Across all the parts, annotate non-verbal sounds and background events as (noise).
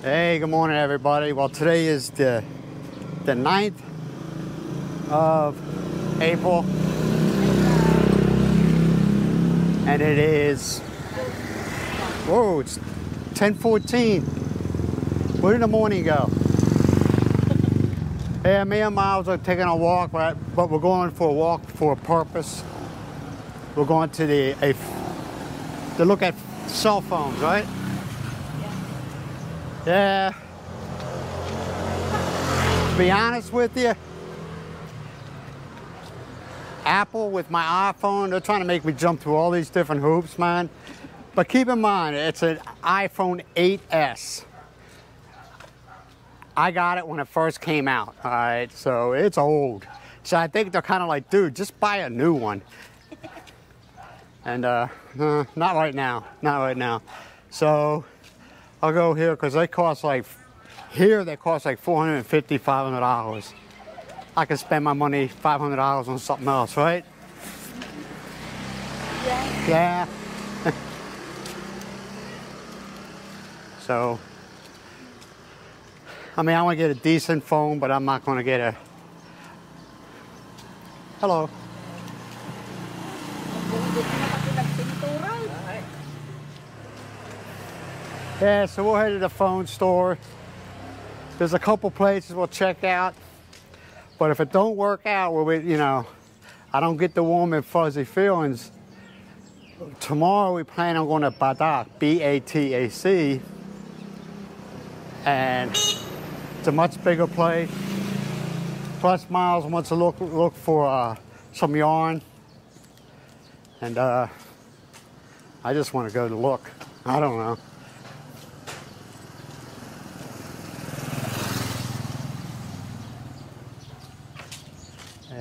Hey, good morning, everybody. Well, today is the the 9th of April, and it is whoa, it's 10:14. Where did the morning go? (laughs) Yeah, me and Miles are taking a walk, but but we're going for a walk for a purpose. We're going to the a to look at cell phones, right? Yeah. To be honest with you, Apple with my iPhone, they're trying to make me jump through all these different hoops, man. But keep in mind, it's an iPhone 8S. I got it when it first came out, all right? So it's old. So I think they're kind of like, dude, just buy a new one. And uh, uh, not right now, not right now. So I'll go here because they cost like, here they cost like 450 $500. I can spend my money $500 on something else, right? Yeah. Yeah. (laughs) so, I mean, I want to get a decent phone, but I'm not going to get a. Hello. Yeah, so we'll head to the phone store. There's a couple places we'll check out, but if it don't work out, well, we, you know, I don't get the warm and fuzzy feelings. Tomorrow we plan on going to Batac, B-A-T-A-C, and it's a much bigger place. Plus, Miles wants to look look for uh, some yarn, and uh, I just want to go to look. I don't know.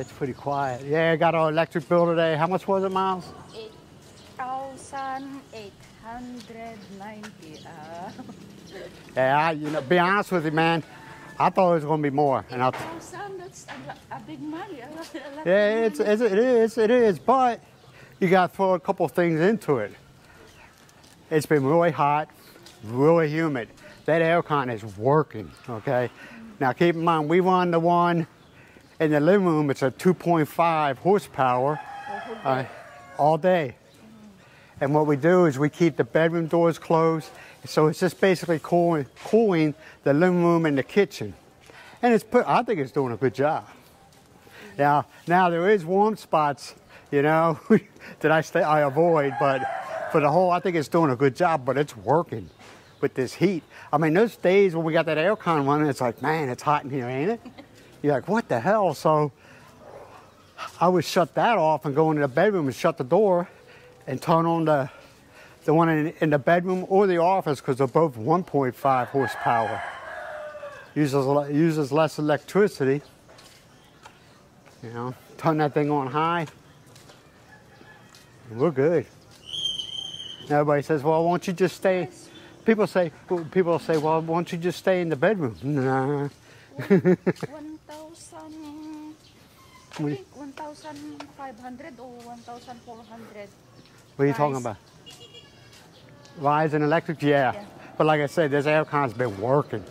It's pretty quiet. Yeah, I got our electric bill today. How much was it, Miles? 8,890. Uh, Yeah, I, you know, be honest with you, man. I thought it was going to be more. And I, 8,000, that's a, a big money. A lot, a lot yeah, it's, money. it's, it is, it is. But you got to throw a couple things into it. It's been really hot, really humid. That air aircon is working, okay? Now keep in mind, we run the one in the living room. It's a 2.5 horsepower uh, all day. And what we do is we keep the bedroom doors closed. So it's just basically cooling, cooling the living room and the kitchen. And it's put, I think it's doing a good job. Now, now there is warm spots, you know, (laughs) that I stay, I avoid, but for the whole, I think it's doing a good job, but it's working with this heat. I mean, those days when we got that aircon running, it's like, man, it's hot in here, ain't it? You're like, what the hell? So I would shut that off and go into the bedroom and shut the door and turn on the the one in, in the bedroom or the office because they're both 1.5 horsepower. Uses uses less electricity. You know, turn that thing on high. We're good. Everybody says, "Well, won't you just stay?" People say, "People say, well, won't you just stay in the bedroom?" Nah. 1,000, I What do you- think 1,500 or 1,400. What are you talking about? Rise and electric, yeah. Yeah. But like I said, this aircon's been working.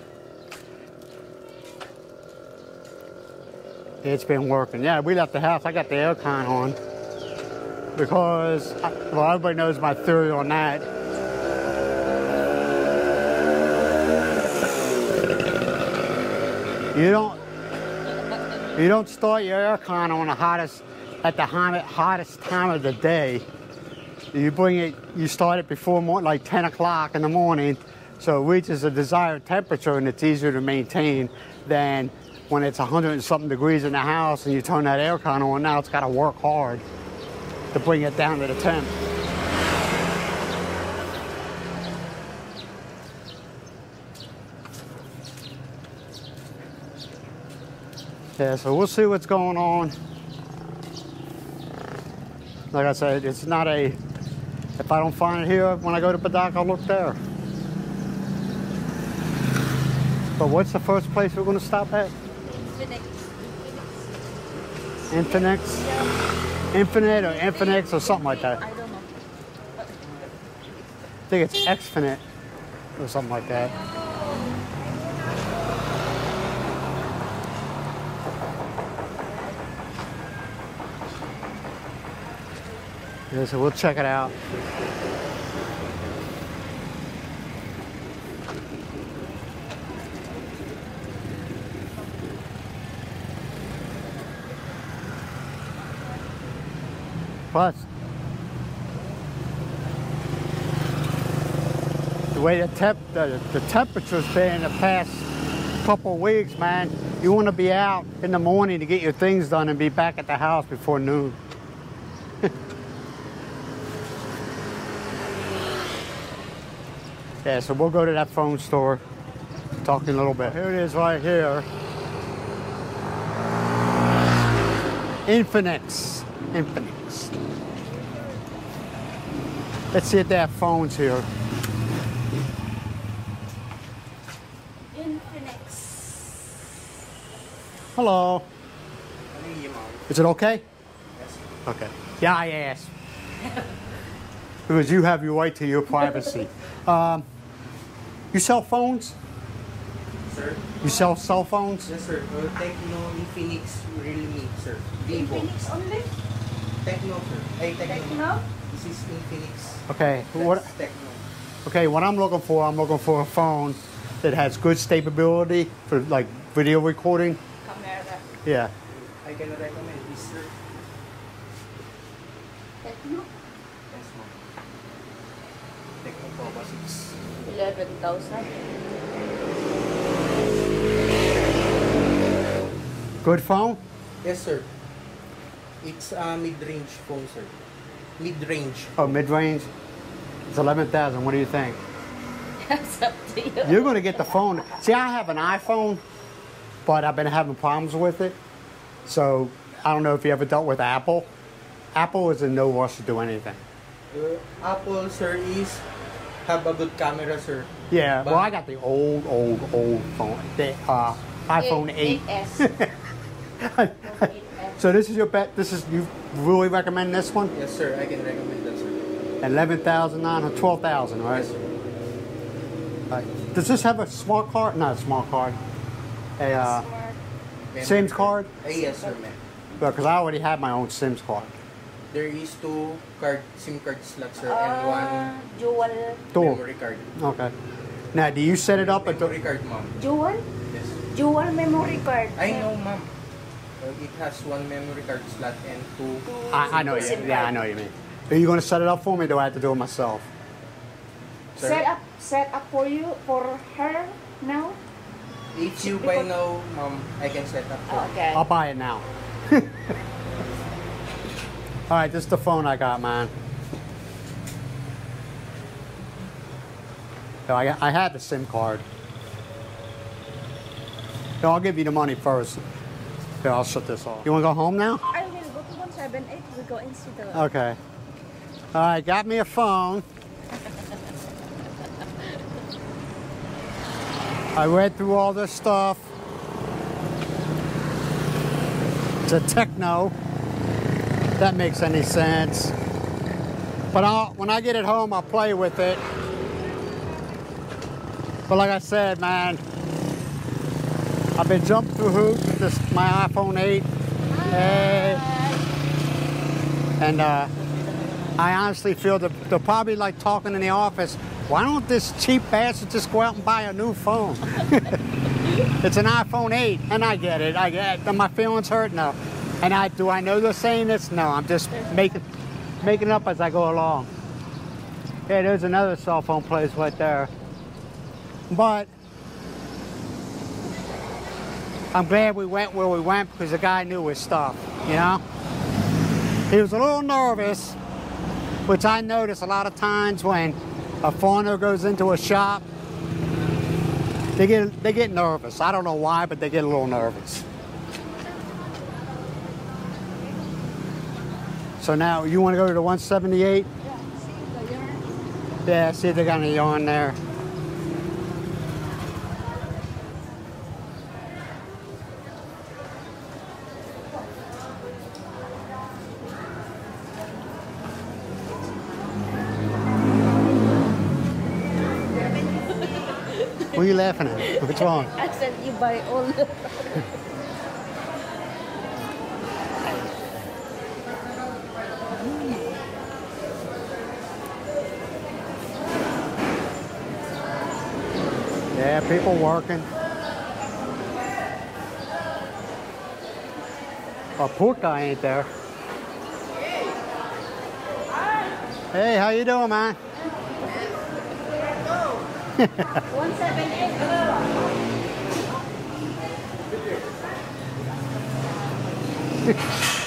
It's been working. Yeah, we left the house. I got the aircon on because, I, well, everybody knows my theory on that. You don't, you don't start your aircon on the hottest, at the hot- hottest time of the day. You bring it, you start it before more, like 10 o'clock in the morning, so it reaches a desired temperature and it's easier to maintain than when it's 100 and something degrees in the house and you turn that aircon on. Now it's got to work hard to bring it down to the temp. Yeah, so we'll see what's going on. Like I said, it's not a, if I don't find it here, when I go to Batac, I'll look there. But what's the first place we're going to stop at? Infinix? Yeah. Infinite or Infinix or something like that. I don't know. I think it's Xfinite or something like that. Yeah, so we'll check it out. Plus, the way the temp the, the temperature's been in the past couple weeks, man, you want to be out in the morning to get your things done and be back at the house before noon. Yeah, so we'll go to that phone store, talk in a little bit. Here it is right here. Infinix. Infinix. Let's see if they have phones here. Infinix. Hello. Is it okay? Yes. Okay. Yeah, I asked. (laughs) because you have your right to your privacy. um, you sell phones? Sir? You sell cell phones? Yes, sir. Uh, Tecno, Infinix, Realme, sir. Vivo. Infinix only? Tecno, sir. Hey, Tecno. Tecno? This is Infinix. Okay. That's What? Tecno. Okay. What I'm looking for, I'm looking for a phone that has good stability for like video recording. Camera. Yeah. I can recommend this, sir. Tecno? Yes, ma'am. Tecno Pova 6. 11,000. Good phone. Yes, sir. It's a mid-range phone, sir. Mid-range. Oh, mid-range. It's eleven thousand. What do you think? (laughs) That's up to you. You're going to get the phone. See, I have an iPhone, but I've been having problems with it. So I don't know if you ever dealt with Apple. Apple is in no rush to do anything. Uh, Apple, sir, is have a good camera, sir. Yeah, well, I got the old, old, old phone, the uh, iPhone 8. 8S. (laughs) so this is your bet. This is you really recommend this one? Yes, sir. I can recommend that, sir. Eleven thousand nine hundred, twelve thousand, right? Yes, sir. Right. Does this have a smart card? Not a smart card. A uh, Smart. Sims card? Uh, yes, sir, ma'am. Because I already have my own Sims card. There is two card SIM card slots, sir, Uh, and dual. one Two. memory card. Okay. Now, do you set it up at Memory card, ma'am. Dual? Yes. Dual memory card. I know, ma'am. It has one memory card slot and two. I, I know you. SIM Yeah, I know you mean. Are you going to set it up for me? Or do I have to do it myself? Sir, Set up, set up for you, for her now? If you buy now, ma'am, I can set up. for you. Okay. I'll buy it now. (laughs) All right, this is the phone I got, man. So I, I had the SIM card. So I'll give you the money first. I'll shut this off. You want to go home now? I will go to 178. We go see the. Okay. All right, got me a phone. I read through all this stuff. It's a Tecno. That makes any sense. But I'll, when I get it home, I'll play with it. But like I said, man, I've been jumping through hoops with this my iPhone 8. Hey. And uh, I honestly feel that they're probably like talking in the office. Why don't this cheap bastard just go out and buy a new phone? (laughs) it's an iPhone 8, and I get it. I get it. My feelings hurt? No. And I do I know they're saying this? No. I'm just making making up as I go along. Yeah, there's another cell phone place right there. But I'm glad we went where we went because the guy knew his stuff, you know? He was a little nervous, which I notice a lot of times when a foreigner goes into a shop. They get they get nervous. I don't know why, but they get a little nervous. So now you want to go to the 178? Yeah, see the yarn. Yeah, see if they got any yarn there. What are you laughing at? What's wrong? (laughs) I said you buy all the. (laughs) Yeah, people working. A poor guy ain't there. Hey, how you doing, man? One seven eight. (laughs)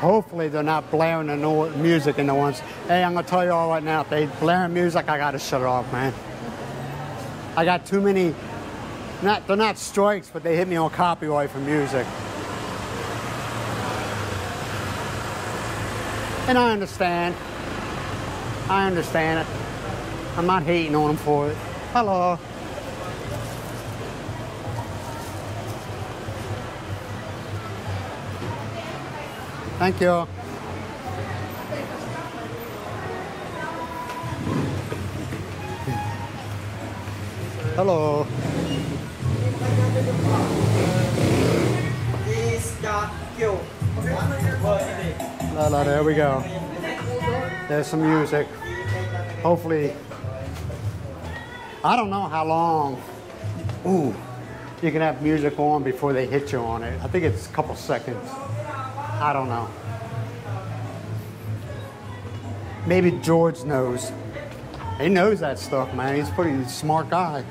Hopefully they're not blaring the no- music in the ones. Hey, I'm gonna tell you all right now, if they blaring music, I gotta shut it off, man. I got too many. Not they're not strikes, but they hit me on copyright for music. And I understand. I understand it. I'm not hating on them for it. Hello. Thank you. Hello. La, la, there we go. There's some music. Hopefully, I don't know how long. Ooh, you can have music on before they hit you on it. I think it's a couple seconds. I don't know. Maybe George knows. He knows that stuff, man. He's a pretty smart guy.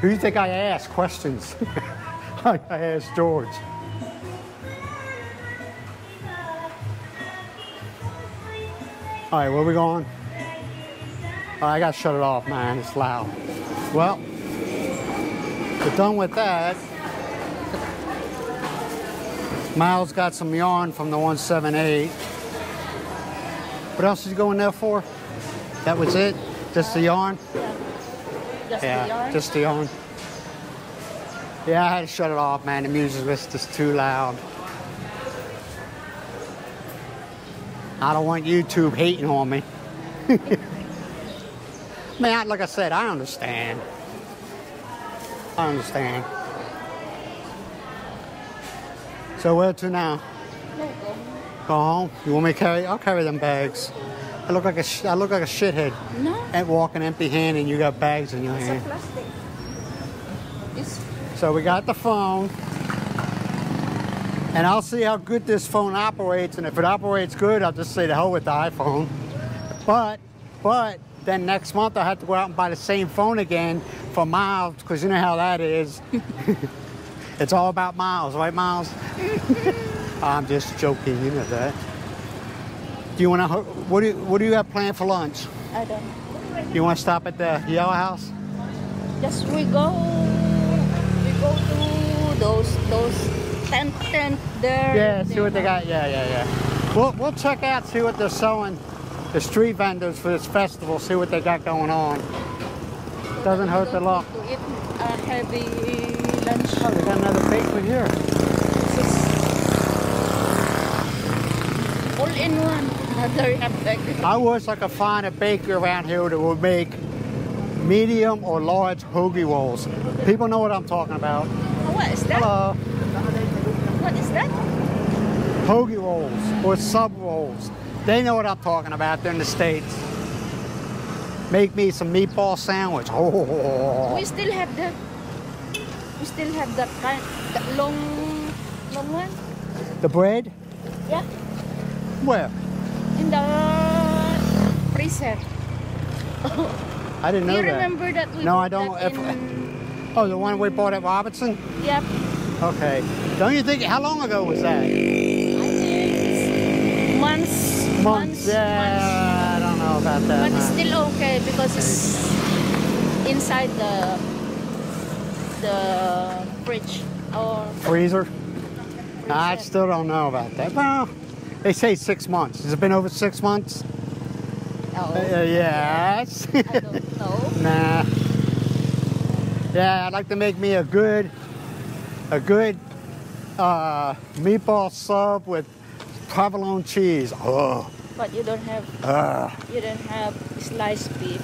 Who do you think I ask questions? (laughs) I asked George. All right, where we going? I gotta shut it off, man. It's loud. Well, we're done with that. Miles got some yarn from the 178. What else did you go in there for? That was it? Just the yarn? Just the Yeah, yarn. just the yarn. Yeah, I had to shut it off, man. The music was just too loud. I don't want YouTube hating on me. (laughs) man, like I said, I understand. I understand. So where to now? Go. Home? You want me to carry? I'll carry them bags. I look like a sh- I look like a shithead No, and walking empty-handed. and You got bags in your it's hand. plastic. It's So we got the phone. And I'll see how good this phone operates. And if it operates good, I'll just say the hell with the iPhone. But, but then next month I have to go out and buy the same phone again for miles, because you know how that is. (laughs) it's all about miles, right, Miles? (laughs) I'm just joking, you know that. Do you want to? What do you, What do you have planned for lunch? I don't. You want to stop at the Yellow House? Yes, we go, we go to those those tent tent there. Yeah, see what they got. Yeah, yeah, yeah. We'll, we'll check out, see what they're selling, the street vendors for this festival, see what they got going on. Doesn't hurt to look. To eat a heavy lunch. Oh, they got another bakery here. All in one. I wish I could find a bakery around here that would make medium or large hoagie rolls. People know what I'm talking about. What is that? Hello. What is that? Hoagie rolls or sub rolls. They know what I'm talking about. They're in the States. Make me some meatball sandwich. Oh. (laughs) We still have that. We still have that kind, that long, long one. The bread? Yeah, Where? in the freezer. I didn't Do know you that. remember that we No, I don't. If- in, Oh, the one we bought at Robertson? yep. Okay. Don't you think, how long ago was that? I think months, months, months. Yeah, I don't know about that. But it's still okay because it's inside the the fridge or Freezer? I still don't know about that. Well, they say six months. Has it been over six months? oh, Uh, yes. I don't know. (laughs) nah. Yeah, I'd like to make me a good, a good uh, meatball sub with provolone cheese. Oh, But you don't have uh. you don't have sliced beef.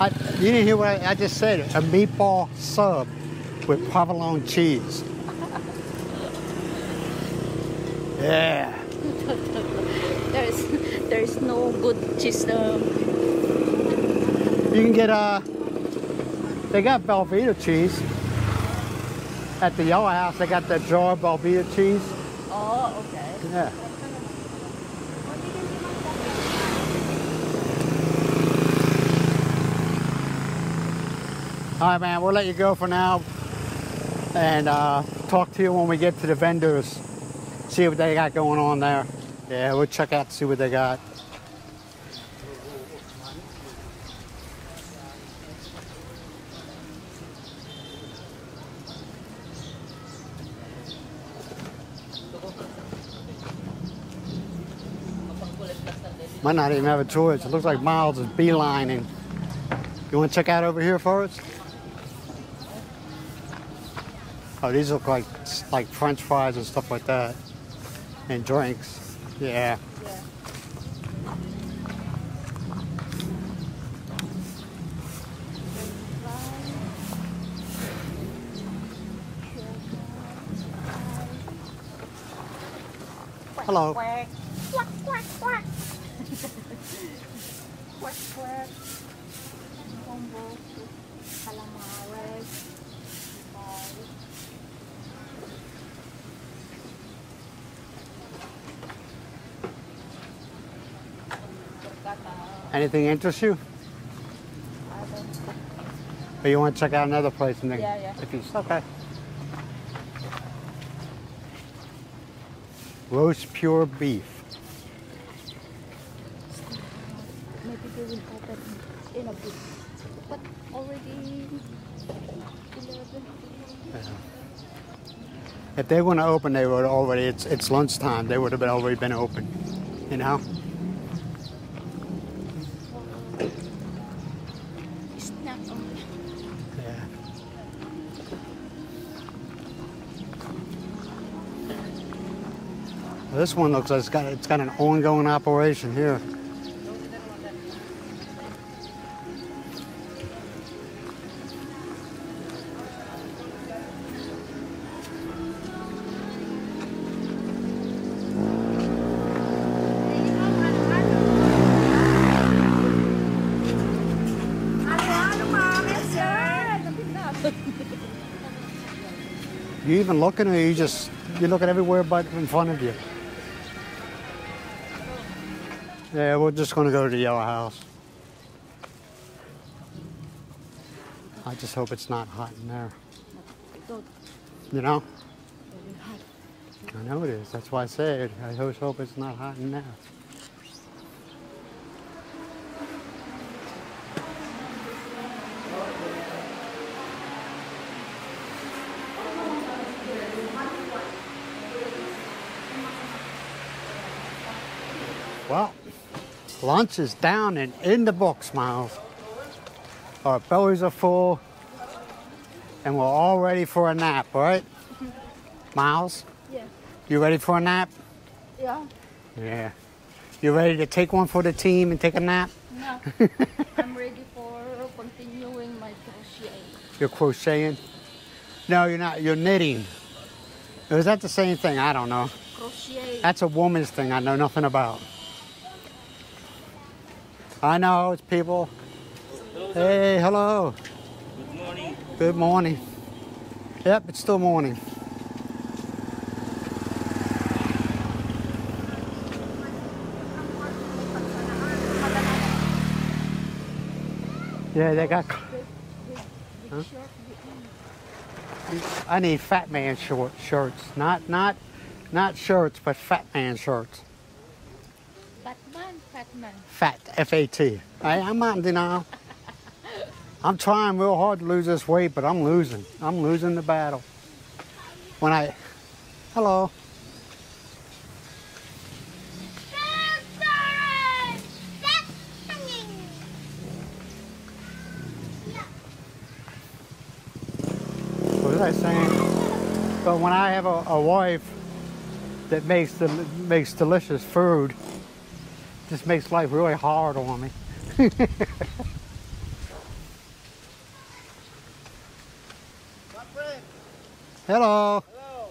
I, you didn't hear what I, I just said. A meatball sub with provolone cheese. Yeah. (laughs) There's there's no good cheese. Um, You can get uh they got Velveeta cheese. At the Yellow House, they got that jar of Velveeta cheese. oh, okay. Yeah. All right, man, we'll let you go for now and uh, talk to you when we get to the vendors, see what they got going on there. Yeah, we'll check out, see what they got. Might not even have a choice. It looks like Miles is beelining. You want to check out over here for us? Oh, these look like like French fries and stuff like that, and drinks. Yeah. Yeah. Hello. Quack, quack, quack, quack. quack. Anything interest you? I don't Or you want to check out another place and then Yeah, yeah. if you okay. Roast pure beef. Maybe they will open in a bit. But already 11. If they want to open, they would already. It's it's lunchtime. They would have been already been open. You know. Snack only. Yeah. Well, This one looks like it's got it's got an ongoing operation here. You even looking, or you just you looking everywhere but in front of you? Yeah, we're just gonna go to the yellow house. I just hope it's not hot in there. You know? I know it is. That's why I said I just hope it's not hot in there. Well, lunch is down and in the books, Miles. Our bellies are full, and we're all ready for a nap, all right? (laughs) Miles? Yeah. You ready for a nap? Yeah. Yeah. You ready to take one for the team and take a nap? No. (laughs) I'm ready for continuing my crochet. You're crocheting? No, you're not. You're knitting. Is that the same thing? I don't know. Crochet. That's a woman's thing I know nothing about. I know, it's people. Hey, hello. Good morning. Good morning. Yep, it's still morning. Yeah, they got. Huh? I need fat man short shirts, not not not shirts, but fat man shirts. Batman. Fat, F-A-T. I, I'm not in denial. I'm trying real hard to lose this weight, but I'm losing. I'm losing the battle. When I, hello. What was I saying? But when I have a, a wife that makes the makes delicious food, just makes life really hard on me. (laughs) Hello. hello.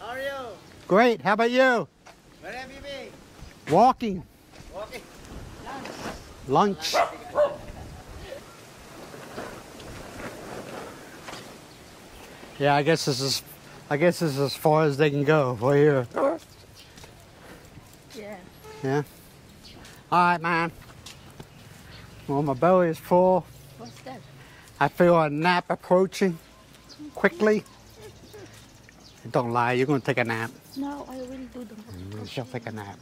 How are you? Great. How about you? Where have you been? Walking. Walking. Lunch. Yeah, I guess this is I guess this is as far as they can go for here. Yeah. Yeah. Alright man. Well my belly is full. What's that? I feel a nap approaching quickly. Don't lie, you're gonna take a nap. No, I will do the mm, She'll take a nap.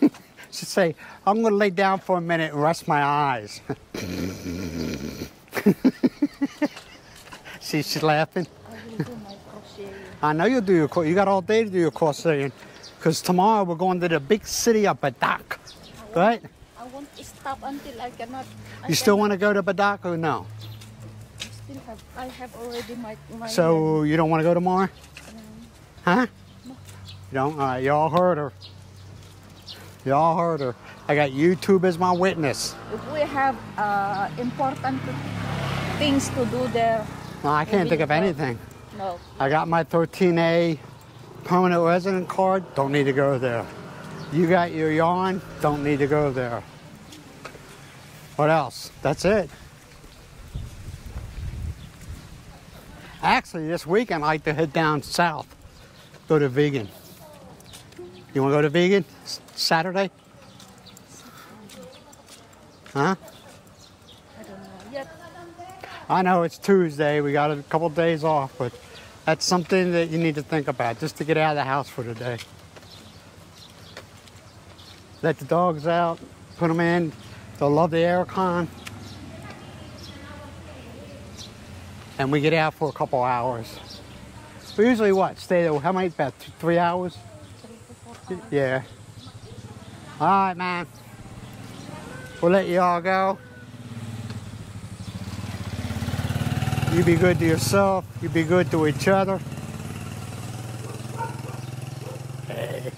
(laughs) She'll say, I'm gonna lay down for a minute and rest my eyes. (laughs) See, she's laughing. I will do my crochet. I know you'll do your you got all day to do your crocheting. Because tomorrow we're going to the big city of Batac. Right? I won't stop until I cannot. I You still cannot- want to go to Batac or no? I still have. I have already my my. So you don't want to go tomorrow? Huh? You don't? All right, y'all heard her. Y'all heard her. I got YouTube as my witness. If we have uh, important things to do there, No, I can't think of anything. no. I got my 13A permanent resident card, don't need to go there. You got your yarn, don't need to go there. What else? That's it. Actually, this weekend I like to head down south, go to Vigan. You want to go to Vigan S- Saturday? Huh? I don't know yet. I know it's Tuesday. We got a couple days off, but that's something that you need to think about just to get out of the house for today. Let the dogs out, put them in. They'll love the aircon. And we get out for a couple hours. We usually what? Stay there, how many? About two, three hours? Yeah. All right, man. We'll let you all go. You be good to yourself. You be good to each other. Hey.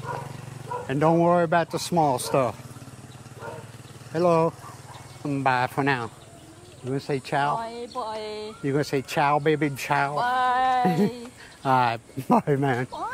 And don't worry about the small stuff. Hello. Bye for now. You gonna say ciao? Bye bye You gonna say ciao, baby, ciao? bye (laughs) All right. (laughs) Bye, man. bye.